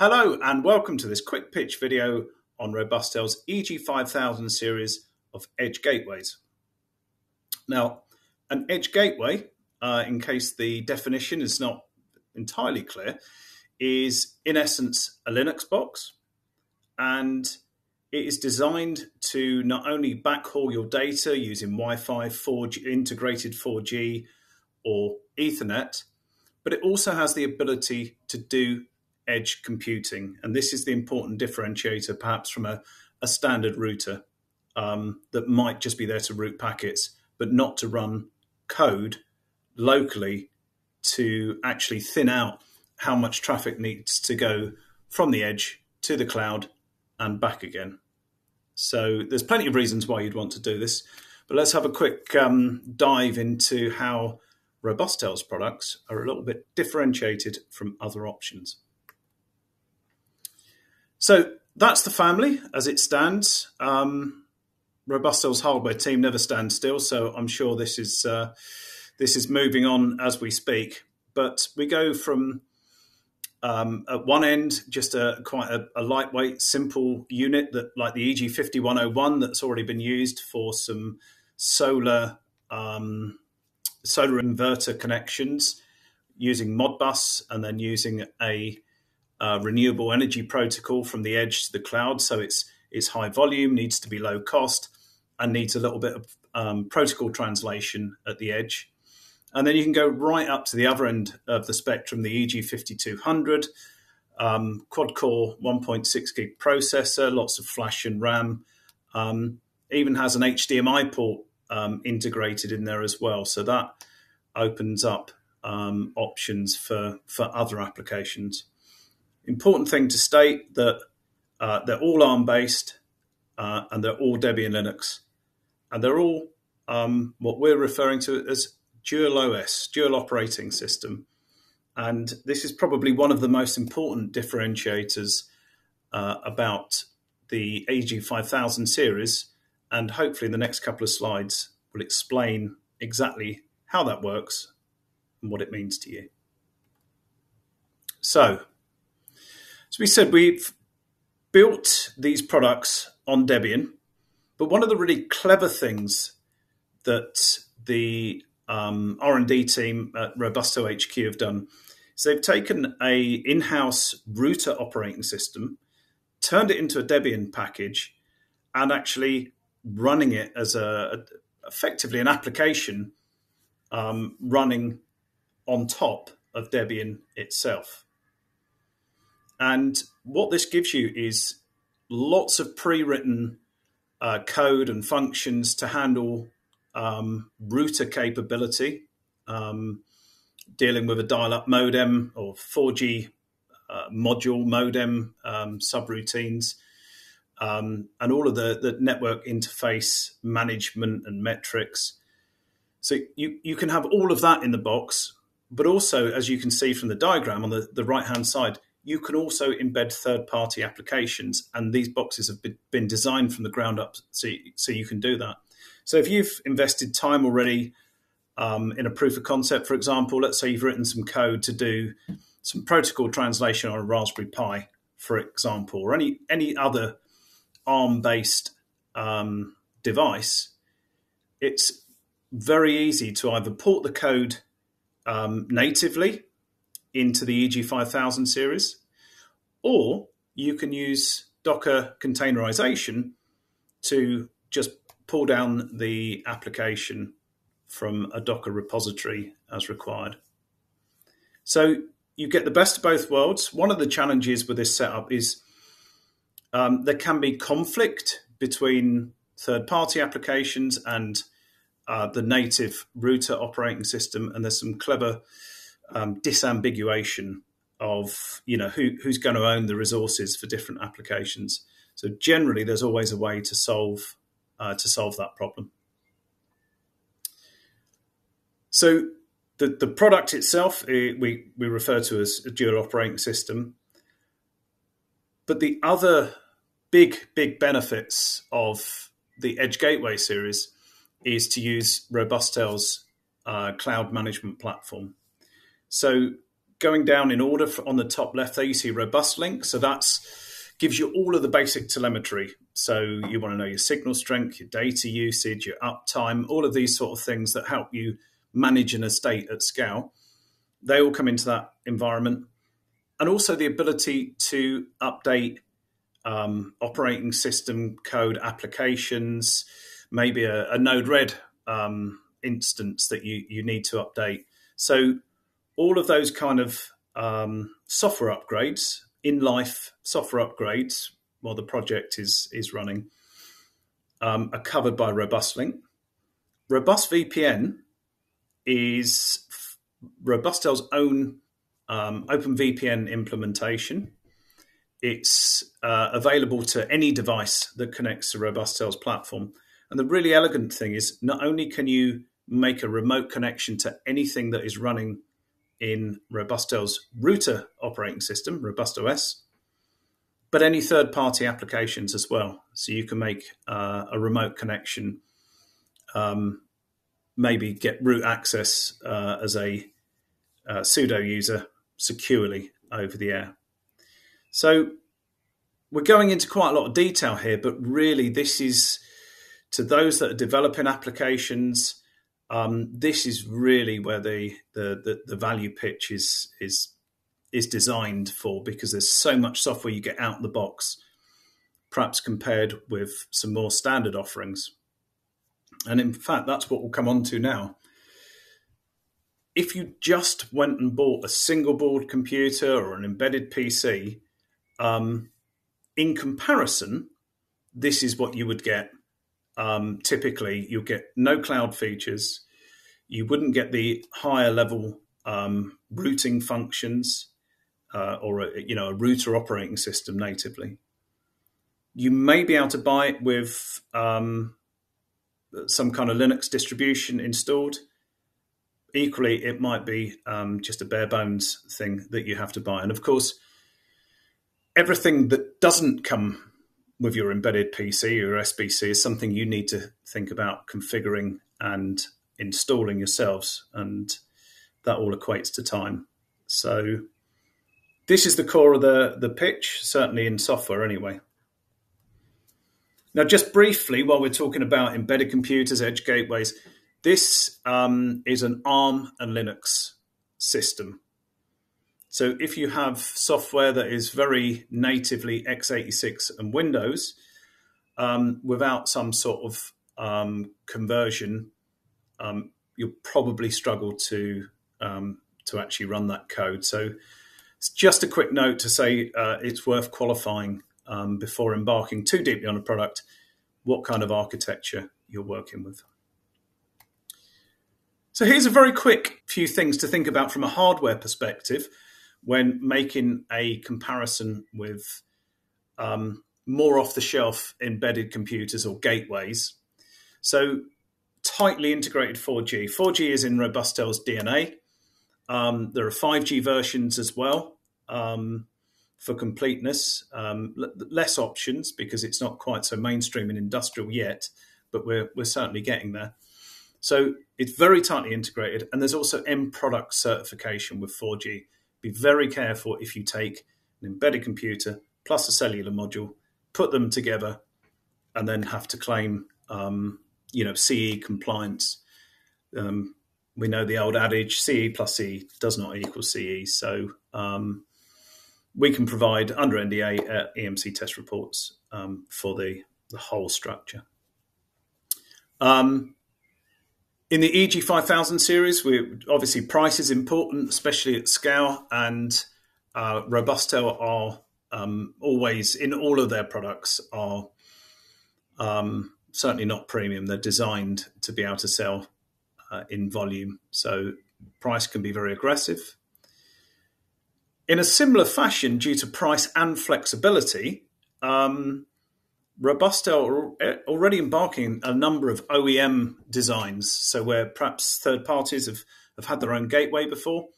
Hello and welcome to this quick pitch video on Robustel's EG5000 series of edge gateways. Now, an edge gateway, uh, in case the definition is not entirely clear, is in essence a Linux box and it is designed to not only backhaul your data using Wi-Fi, 4G, integrated 4G or Ethernet, but it also has the ability to do edge computing. And this is the important differentiator, perhaps from a, a standard router um, that might just be there to route packets, but not to run code locally to actually thin out how much traffic needs to go from the edge to the cloud and back again. So there's plenty of reasons why you'd want to do this, but let's have a quick um, dive into how Robustel's products are a little bit differentiated from other options. So that's the family as it stands. Um, hardware team never stands still, so I'm sure this is uh, this is moving on as we speak. But we go from um, at one end, just a quite a, a, lightweight, simple unit that, like the EG5101, that's already been used for some solar um, solar inverter connections using Modbus, and then using a uh, renewable energy protocol from the edge to the cloud. So it's it's high volume, needs to be low cost, and needs a little bit of um, protocol translation at the edge. And then you can go right up to the other end of the spectrum, the EG5200, um, quad core 1.6 gig processor, lots of flash and RAM. Um, even has an HDMI port um, integrated in there as well. So that opens up um, options for, for other applications important thing to state that uh, they're all ARM based uh, and they're all Debian Linux. And they're all um, what we're referring to as dual OS, dual operating system. And this is probably one of the most important differentiators uh, about the EG5000 series. And hopefully, the next couple of slides will explain exactly how that works and what it means to you. So, so we said we've built these products on Debian, but one of the really clever things that the um, R&D team at Robustel HQ have done is they've taken a in-house router operating system, turned it into a Debian package, and actually running it as a, effectively an application um, running on top of Debian itself. And what this gives you is lots of pre-written uh, code and functions to handle um, router capability, um, dealing with a dial-up modem or 4G uh, module modem um, subroutines, um, and all of the, the network interface management and metrics. So you, you can have all of that in the box, but also, as you can see from the diagram on the, the right-hand side, you can also embed third party applications. And these boxes have been designed from the ground up so, you can do that. So if you've invested time already um, in a proof of concept, for example, let's say you've written some code to do some protocol translation on a Raspberry Pi, for example, or any, any other ARM based um, device, it's very easy to either port the code um, natively into the EG5000 series, or you can use Docker containerization to just pull down the application from a Docker repository as required. So you get the best of both worlds. One of the challenges with this setup is um, there can be conflict between third party applications and uh, the native router operating system, and there's some clever um, disambiguation of you know who, who's going to own the resources for different applications. So generally, there's always a way to solve uh, to solve that problem. So the the product itself it, eh, we we refer to as a dual operating system, but the other big big benefits of the Edge Gateway series is to use Robustel's uh, cloud management platform. So going down in order on the top left there, you see RobustLink. So that's gives you all of the basic telemetry. So you want to know your signal strength, your data usage, your uptime, all of these sort of things that help you manage an estate at scale. They all come into that environment. And also the ability to update um, operating system code applications, maybe a, a Node-RED um, instance that you, you need to update. So all of those kind of um, software upgrades, in life software upgrades, while the project is is running, um, are covered by RobustLink. RobustVPN is Robustel's own um, OpenVPN implementation. It's uh, available to any device that connects to Robustel's platform. And the really elegant thing is not only can you make a remote connection to anything that is running in Robustel's router operating system, RobustOS, but any third party applications as well. So you can make uh, a remote connection, um, maybe get root access uh, as a uh, sudo user securely over the air. So we're going into quite a lot of detail here, but really this is to those that are developing applications. Um, this is really where the, the, the the value pitch is is is designed for because there's so much software you get out of the box, perhaps compared with some more standard offerings. And in fact, that's what we'll come on to now. If you just went and bought a single board computer or an embedded PC, um, in comparison, this is what you would get. Um, typically, you'll get no cloud features. You wouldn't get the higher level um, routing functions uh, or a, you know a router operating system natively. You may be able to buy it with um, some kind of Linux distribution installed. Equally, it might be um, just a bare bones thing that you have to buy. And of course, everything that doesn't come with your embedded PC or SBC is something you need to think about configuring and installing yourselves. And that all equates to time. So this is the core of the, the pitch, certainly in software anyway. Now, just briefly, while we're talking about embedded computers, edge gateways, this um, is an ARM and Linux system. So if you have software that is very natively x86 and Windows, um, without some sort of um, conversion, um, you'll probably struggle to um, to actually run that code. So it's just a quick note to say uh, it's worth qualifying um, before embarking too deeply on a product what kind of architecture you're working with. So here's a very quick few things to think about from a hardware perspective when making a comparison with um, more off the shelf embedded computers or gateways. So tightly integrated 4G. 4G is in Robustel's DNA. Um, there are 5G versions as well um, for completeness. Um, l- less options because it's not quite so mainstream and industrial yet, but we're, we're certainly getting there. So it's very tightly integrated. And there's also M product certification with 4G. Be very careful if you take an embedded computer plus a cellular module, put them together, and then have to claim, um, you know, CE compliance. Um, we know the old adage CE plus CE does not equal CE. So um, we can provide under NDA uh, EMC test reports um, for the, the whole structure. Um, in the EG5000 series, we obviously price is important, especially at scale, and uh, Robustel are um, always in all of their products are um, certainly not premium. They're designed to be able to sell uh, in volume. So price can be very aggressive. In a similar fashion, due to price and flexibility, um, Robustel are already embarking a number of OEM designs. So where perhaps third parties have, have had their own gateway before,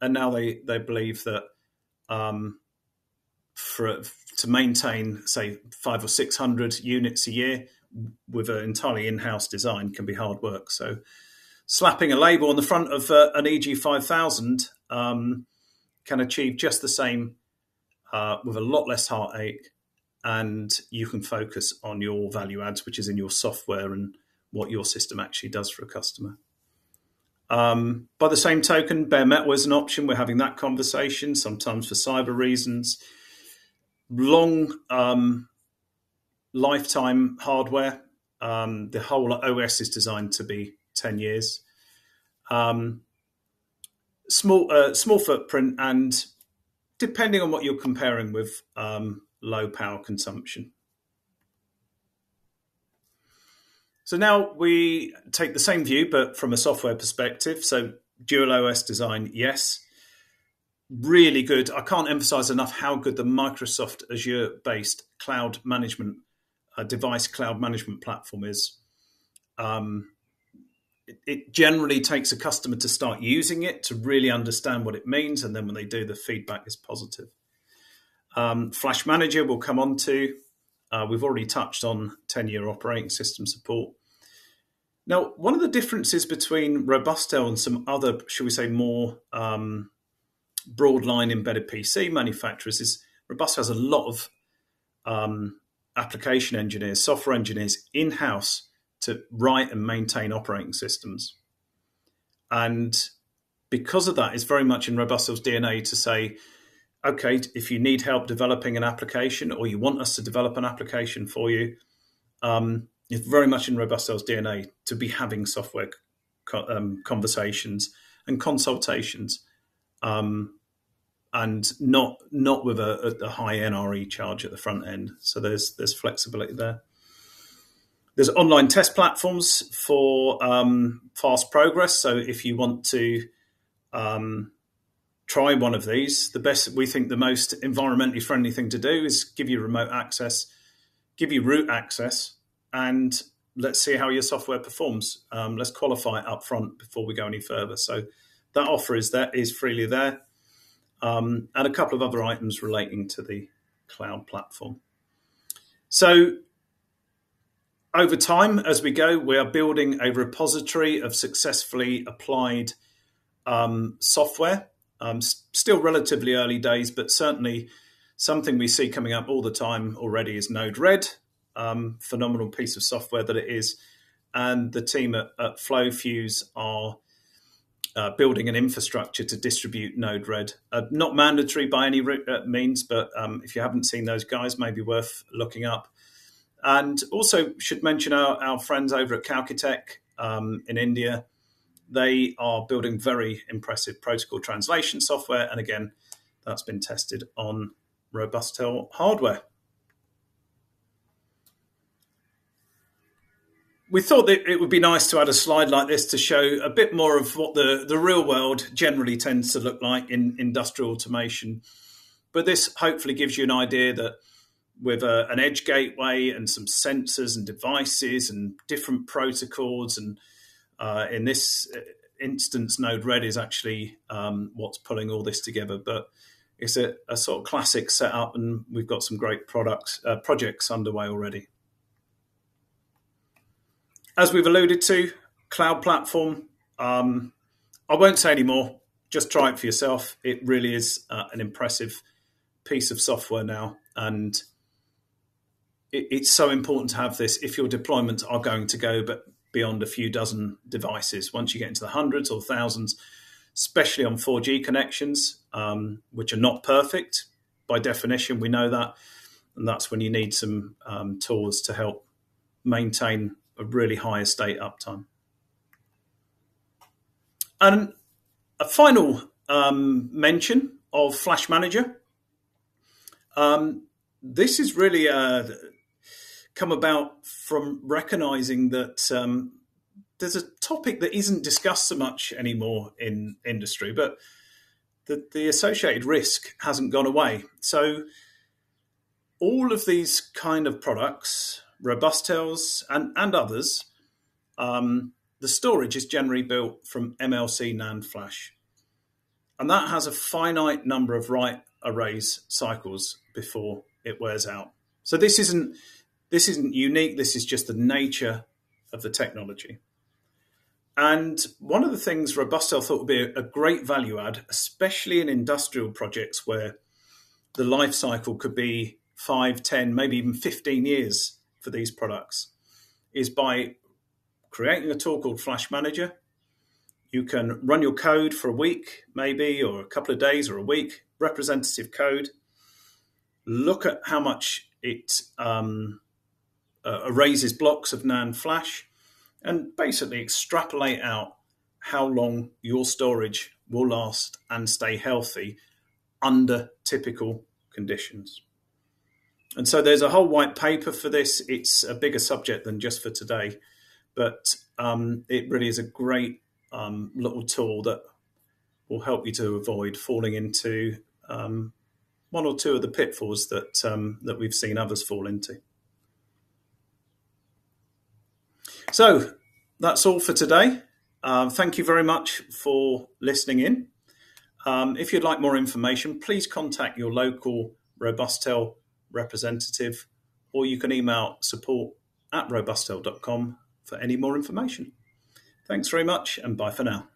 and now they, they believe that um, for to maintain say five or six hundred units a year with an entirely in-house design can be hard work. So slapping a label on the front of uh, an EG5000 um, can achieve just the same uh, with a lot less heartache, and you can focus on your value adds, which is in your software and what your system actually does for a customer. Um, by the same token, bare metal is an option. We're having that conversation sometimes for cyber reasons. Long um, lifetime hardware. Um, the whole OS is designed to be 10 years. Um, small, uh, small footprint, and depending on what you're comparing with, um, low power consumption. So now we take the same view, but from a software perspective. So dual OS design, yes. Really good. I can't emphasize enough how good the Microsoft Azure based cloud management uh, device cloud management platform is. Um, it, it generally takes a customer to start using it to really understand what it means. And then when they do, the feedback is positive. Um, Flash Manager we'll come on to. Uh, we've already touched on 10 year operating system support. Now, one of the differences between Robustel and some other, should we say, more um, broadline embedded PC manufacturers is Robustel has a lot of um, application engineers, software engineers in house to write and maintain operating systems. And because of that, it's very much in Robustel's DNA to say, okay, if you need help developing an application or you want us to develop an application for you, um, it's very much in Robustel's DNA to be having software co- um, conversations and consultations, um, and not not with a, a, high NRE charge at the front end. So there's there's flexibility there. There's online test platforms for um, fast progress. So if you want to um, try one of these, the best we think the most environmentally friendly thing to do is give you remote access, give you root access and let's see how your software performs. Um, let's qualify it up front before we go any further. So that offer is there is freely there, um, and a couple of other items relating to the cloud platform. So over time, as we go, we are building a repository of successfully applied um, software. Um, still relatively early days, but certainly something we see coming up all the time already is Node-RED, um, phenomenal piece of software that it is. And the team at, at FlowFuse are uh, building an infrastructure to distribute Node-RED. Uh, not mandatory by any uh, means, but um, if you haven't seen those guys, maybe worth looking up. And also should mention our, our friends over at Kalkitech um, in India. They are building very impressive protocol translation software. And again, that's been tested on Robustel hardware. we thought that it would be nice to add a slide like this to show a bit more of what the, the real world generally tends to look like in industrial automation. But this hopefully gives you an idea that with a, an edge gateway and some sensors and devices and different protocols, and uh, in this instance, Node-RED is actually um, what's pulling all this together. But it's a, a, sort of classic setup, and we've got some great products uh, projects underway already as we've alluded to, cloud platform. Um, I won't say any more. Just try it for yourself. It really is uh, an impressive piece of software now, and it, it's so important to have this if your deployments are going to go, but beyond a few dozen devices. Once you get into the hundreds or thousands, especially on 4G connections, um, which are not perfect by definition, we know that, and that's when you need some um, tools to help maintain a really high estate uptime. And a final um, mention of Flash Manager. Um, this is really uh, come about from recognizing that um, there's a topic that isn't discussed so much anymore in industry, but the, the associated risk hasn't gone away. So all of these kind of products Robustels, and, and others, um, the storage is generally built from MLC NAND flash. And that has a finite number of write erase cycles before it wears out. So this isn't this isn't unique. This is just the nature of the technology. And one of the things Robustel thought would be a, great value add, especially in industrial projects where the life cycle could be five, ten, maybe even 15 years for these products, is by creating a tool called Flash Manager. You can run your code for a week, maybe, or a couple of days or a week, representative code. Look at how much it um, uh, erases blocks of NAND flash and basically extrapolate out how long your storage will last and stay healthy under typical conditions. And so there's a whole white paper for this. It's a bigger subject than just for today, but um, it really is a great um, little tool that will help you to avoid falling into um, one or two of the pitfalls that um, that we've seen others fall into. So that's all for today. Um, thank you very much for listening in. Um, if you'd like more information, please contact your local Robustel representative, or you can email support at robustel.com for any more information. Thanks very much, and bye for now.